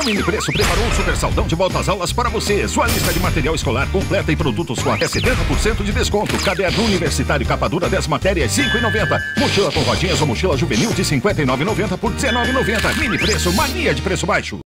O Mini Preço preparou um super saldão de volta às aulas para você. Sua lista de material escolar completa e produtos com até 70% de desconto. Caderno universitário capa dura 10 matérias 5,90. Mochila com rodinhas ou mochila juvenil de 59,90 por 19,90. Mini Preço, mania de preço baixo.